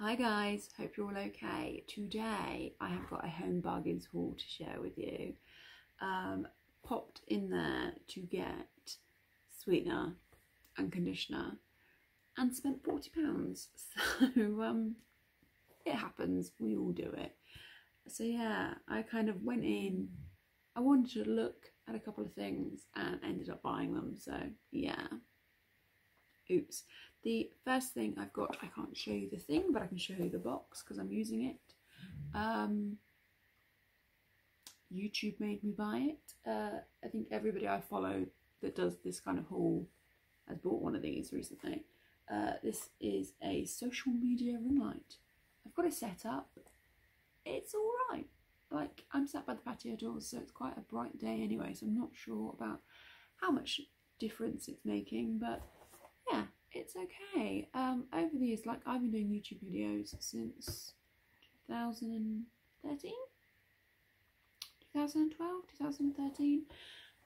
Hi guys, hope you're all okay. Today I have got a home bargains haul to share with you. Um, popped in there to get sweetener and conditioner and spent £40. So um, it happens, we all do it. So yeah, I kind of went in, I wanted to look at a couple of things and ended up buying them. So yeah, oops. The first thing I've got, I can't show you the thing, but I can show you the box because I'm using it. Um, YouTube made me buy it. Uh, I think everybody I follow that does this kind of haul has bought one of these recently. Uh, this is a social media ring light. I've got it set up. It's all right. Like I'm sat by the patio doors, so it's quite a bright day anyway. So I'm not sure about how much difference it's making, but it's okay. Um, over the years, like I've been doing YouTube videos since 2013, 2012, 2013.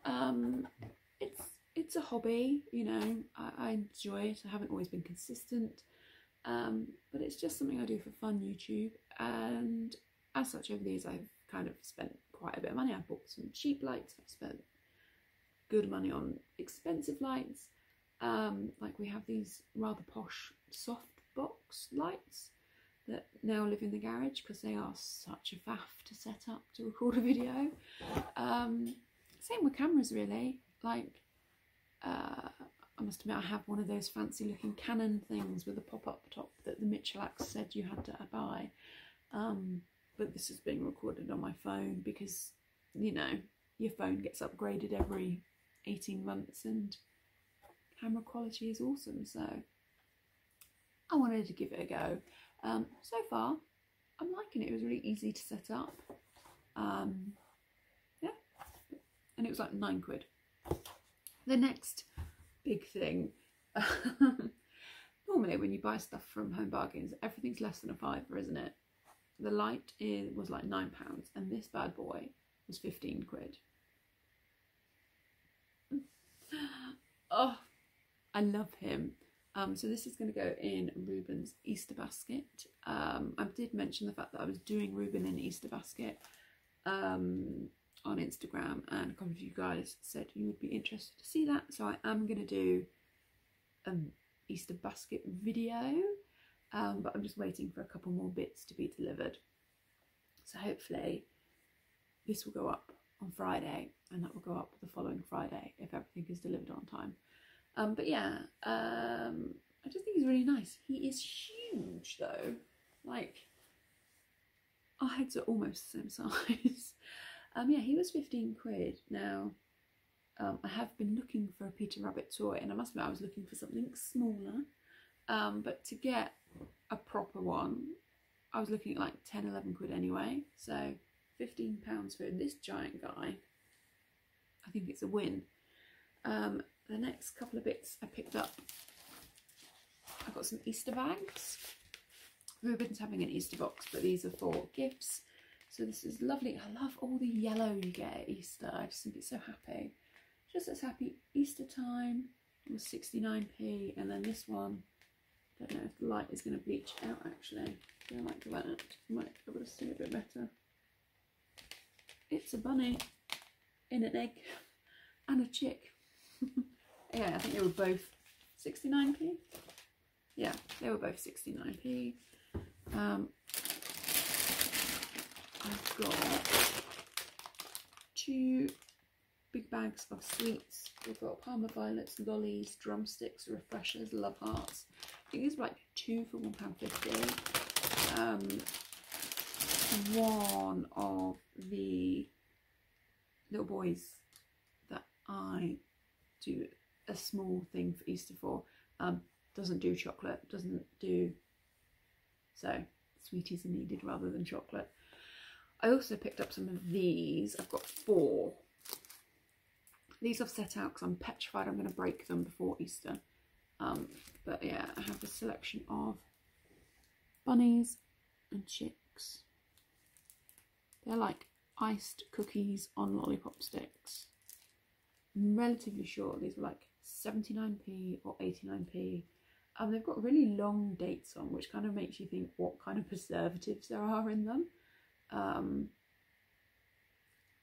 Um, it's it's a hobby, you know. I, I enjoy it. I haven't always been consistent, um, but it's just something I do for fun. YouTube, and as such, over the years, I've kind of spent quite a bit of money. I've bought some cheap lights. I've spent good money on expensive lights um, like we have these rather posh soft box lights that now live in the garage because they are such a faff to set up to record a video. Um, same with cameras really, like uh, I must admit I have one of those fancy looking Canon things with a pop-up top that the Mitchellax said you had to buy. Um, but this is being recorded on my phone because, you know, your phone gets upgraded every 18 months and camera quality is awesome so I wanted to give it a go. Um, so far I'm liking it. It was really easy to set up. Um, yeah. And it was like nine quid. The next big thing normally when you buy stuff from home bargains everything's less than a fiver isn't it? The light is, was like nine pounds and this bad boy was 15 quid. Oh I love him. Um, so this is going to go in Ruben's Easter basket. Um, I did mention the fact that I was doing Ruben in Easter basket um, on Instagram and a couple of you guys said you would be interested to see that. So I am going to do an Easter basket video, um, but I'm just waiting for a couple more bits to be delivered. So hopefully this will go up on Friday and that will go up the following Friday if everything is delivered on time. Um, but yeah, um, I just think he's really nice. He is huge though. Like, our heads are almost the same size. um, yeah, he was 15 quid. Now, um, I have been looking for a Peter Rabbit toy and I must admit I was looking for something smaller. Um, but to get a proper one, I was looking at like 10, 11 quid anyway. So 15 pounds for this giant guy. I think it's a win. Um, the next couple of bits I picked up, I got some Easter bags. Ruben's having an Easter box, but these are for gifts. So this is lovely. I love all the yellow you get at Easter. I just think it's so happy. Just as happy Easter time. It was 69p. And then this one, I don't know if the light is going to bleach out actually. I don't like that. might be able to see a bit better. It's a bunny in an egg and a chick. yeah, I think they were both 69p. Yeah, they were both 69p. Um, I've got two big bags of sweets. We've got Parma Violets, Lollies, Drumsticks, Refreshers, Love Hearts. I think these are like two for £1.50. Um, one of the little boys that I do a small thing for Easter for. Um, doesn't do chocolate, doesn't do, so sweeties are needed rather than chocolate. I also picked up some of these. I've got four. These I've set out because I'm petrified I'm going to break them before Easter. Um, but yeah, I have a selection of bunnies and chicks. They're like iced cookies on lollipop sticks. Relatively sure these were like 79p or 89p. Um, they've got really long dates on, which kind of makes you think what kind of preservatives there are in them. Um,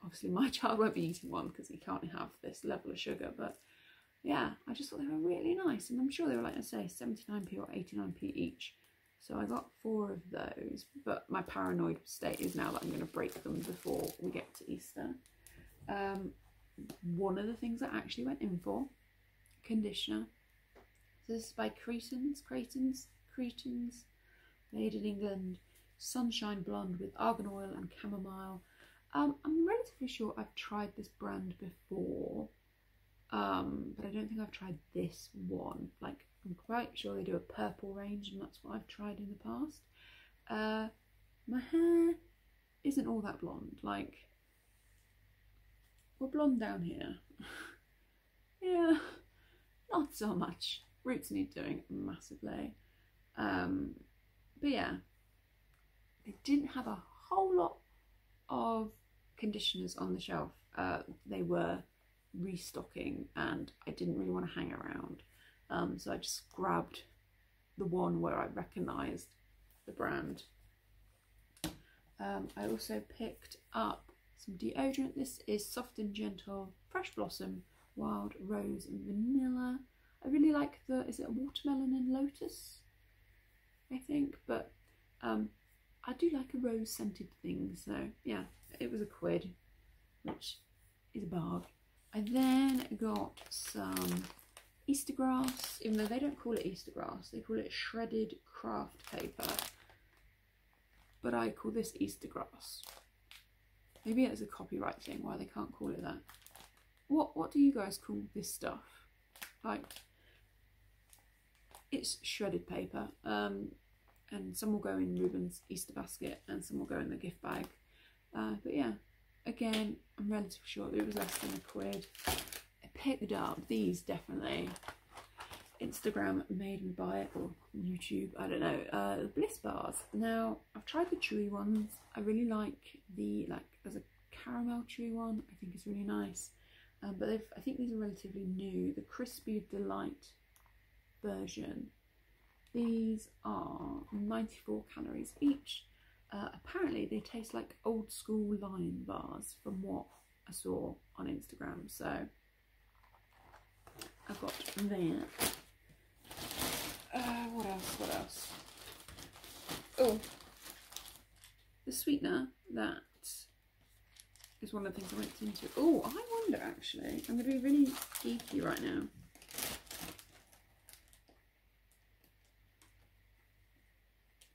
obviously, my child won't be eating one because he can't have this level of sugar, but yeah, I just thought they were really nice, and I'm sure they were like I say, 79p or 89p each. So I got four of those, but my paranoid state is now that I'm going to break them before we get to Easter. Um, one of the things I actually went in for, conditioner. So This is by Creightons, Creightons, Creightons, made in England, Sunshine Blonde with argan oil and chamomile. Um, I'm relatively sure I've tried this brand before, um, but I don't think I've tried this one. Like I'm quite sure they do a purple range, and that's what I've tried in the past. Uh, my hair isn't all that blonde. Like, we're blonde down here. yeah, not so much. Roots need doing massively. Um, but yeah, they didn't have a whole lot of conditioners on the shelf. Uh, they were restocking, and I didn't really want to hang around. Um, so I just grabbed the one where I recognised the brand. Um, I also picked up some deodorant. This is Soft and Gentle Fresh Blossom Wild Rose and Vanilla. I really like the, is it Watermelon and Lotus? I think, but um, I do like a rose scented thing. So yeah, it was a quid, which is a bargain. I then got some Easter grass, even though they don't call it Easter grass, they call it shredded craft paper. But I call this Easter grass. Maybe it's a copyright thing why they can't call it that. What what do you guys call this stuff? Like it's shredded paper. Um, and some will go in Ruben's Easter basket and some will go in the gift bag. Uh, but yeah, again, I'm relatively sure it was less than a quid I picked up these definitely. Instagram made me buy it, or YouTube, I don't know, uh, Bliss bars. Now, I've tried the chewy ones. I really like the, like, as a caramel chewy one, I think it's really nice. Um, but I think these are relatively new. The Crispy Delight version. These are 94 calories each. Uh, apparently, they taste like old school lion bars from what I saw on Instagram. So I've got that. What else? What else? Oh, the sweetener that is one of the things I went into. Oh, I wonder actually. I'm going to be really geeky right now.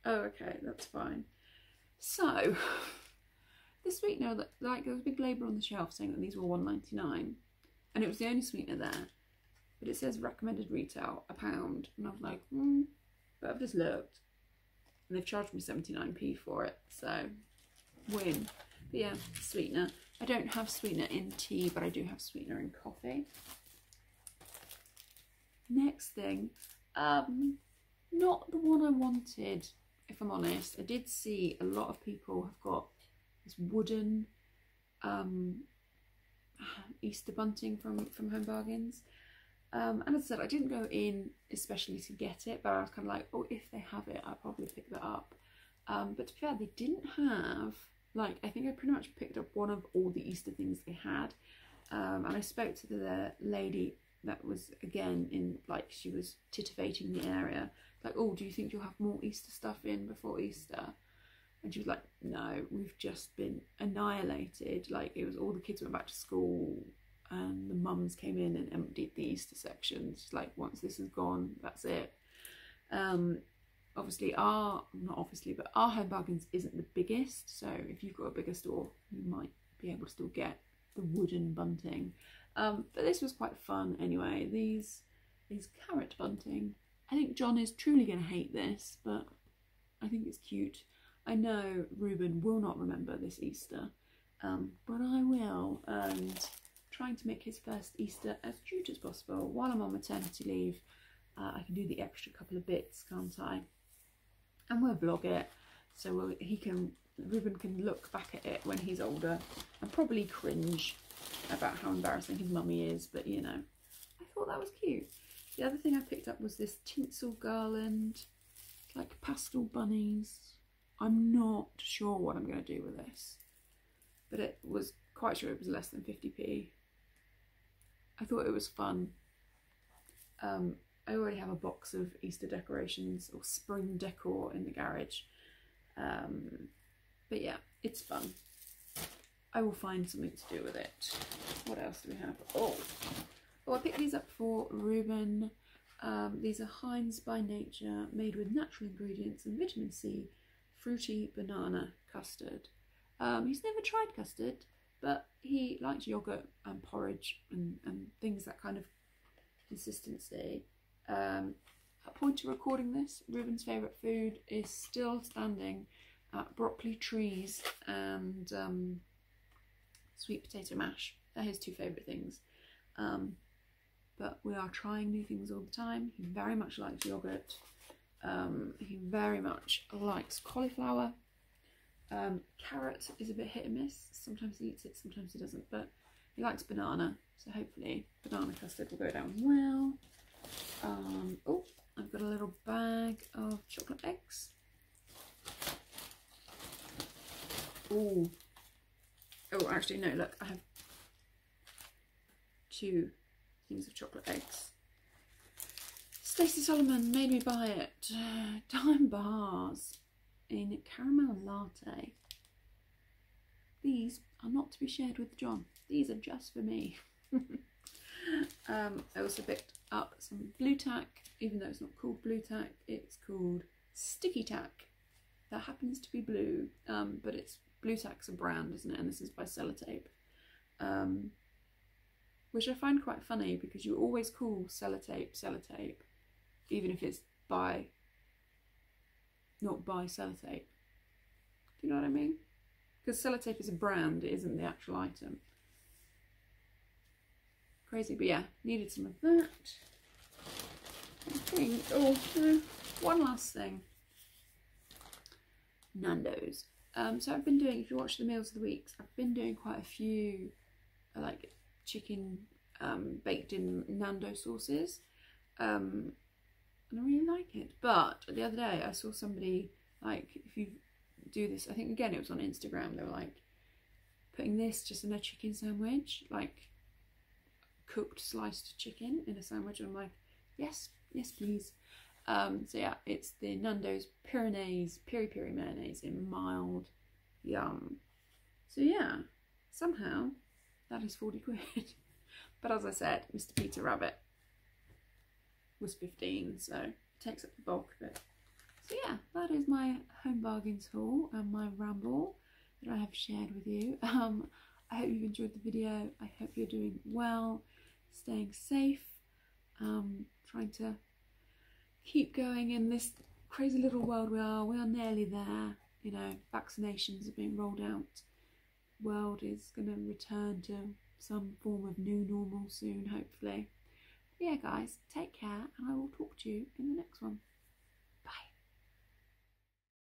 Oh, okay, that's fine. So, the sweetener that like there was a big label on the shelf saying that these were 1.99, and it was the only sweetener there but it says recommended retail a pound. And I was like hmm but I've just looked. And they've charged me 79p for it so win. But yeah sweetener. I don't have sweetener in tea but I do have sweetener in coffee. Next thing um not the one I wanted if I'm honest. I did see a lot of people have got this wooden um Easter bunting from from Home Bargains um, and as I said, I didn't go in especially to get it, but I was kind of like, oh, if they have it, I'll probably pick that up. Um, but to be fair, they didn't have, like, I think I pretty much picked up one of all the Easter things they had. Um, and I spoke to the lady that was, again, in, like, she was titivating the area. Like, oh, do you think you'll have more Easter stuff in before Easter? And she was like, no, we've just been annihilated. Like, it was all the kids went back to school and the mums came in and emptied the Easter sections. Like once this is gone, that's it. Um, obviously our not obviously, but our home bargains isn't the biggest. So if you've got a bigger store, you might be able to still get the wooden bunting. Um, but this was quite fun anyway. These these carrot bunting. I think John is truly going to hate this, but I think it's cute. I know Reuben will not remember this Easter, um, but I will, and trying to make his first Easter as cute as possible. While I'm on maternity leave, uh, I can do the extra couple of bits, can't I? And we'll vlog it, so we'll, he can, Ruben can look back at it when he's older and probably cringe about how embarrassing his mummy is, but you know, I thought that was cute. The other thing I picked up was this tinsel garland, like pastel bunnies. I'm not sure what I'm going to do with this, but it was quite sure it was less than 50p. I thought it was fun. Um, I already have a box of Easter decorations or spring decor in the garage. Um, but yeah, it's fun. I will find something to do with it. What else do we have? Oh, oh I picked these up for Ruben. Um, these are Heinz by Nature, made with natural ingredients and vitamin C, fruity banana custard. Um, he's never tried custard, but he likes yogurt and porridge and, and things that kind of consistency. Um, at point of recording this, Ruben's favourite food is still standing at broccoli trees and um, sweet potato mash. They're his two favourite things. Um, but we are trying new things all the time. He very much likes yogurt. Um, he very much likes cauliflower. Um, carrot is a bit hit and miss. Sometimes he eats it, sometimes he doesn't. But he likes banana, so hopefully banana custard will go down well. Um, oh, I've got a little bag of chocolate eggs. Oh, oh, actually no. Look, I have two things of chocolate eggs. Stacey Solomon made me buy it. Time bars in caramel latte. These are not to be shared with John. These are just for me. um, I also picked up some Blu Tack, even though it's not called Blu Tack, it's called Sticky Tack. That happens to be blue, um, but it's Blu Tack's a brand, isn't it? And this is by Sellotape. Um, which I find quite funny because you always call sellotape sellotape, even if it's by, not by sellotape. Do you know what I mean? Because sellotape is a brand, it isn't the actual item. Crazy, but yeah, needed some of that. I think, oh, no, one last thing. Nando's. Um, so I've been doing, if you watch the meals of the weeks, I've been doing quite a few, like chicken um, baked in Nando sauces. Um, and I really like it. But the other day I saw somebody, like, if you do this, I think again it was on Instagram, they were like, putting this just in a chicken sandwich, like cooked sliced chicken in a sandwich. And I'm like, yes, yes, please. Um, so yeah, it's the Nando's Perinaise Piri Piri mayonnaise in mild yum. So yeah, somehow that is 40 quid. but as I said, Mr. Peter Rabbit was 15, so it takes up the bulk of it. So yeah, that is my home bargains haul and my ramble that I have shared with you. Um, I hope you've enjoyed the video. I hope you're doing well, staying safe, um, trying to keep going in this crazy little world we are. We are nearly there. You know, vaccinations are being rolled out world is going to return to some form of new normal soon, hopefully. Yeah, guys, take care, and I will talk to you in the next one.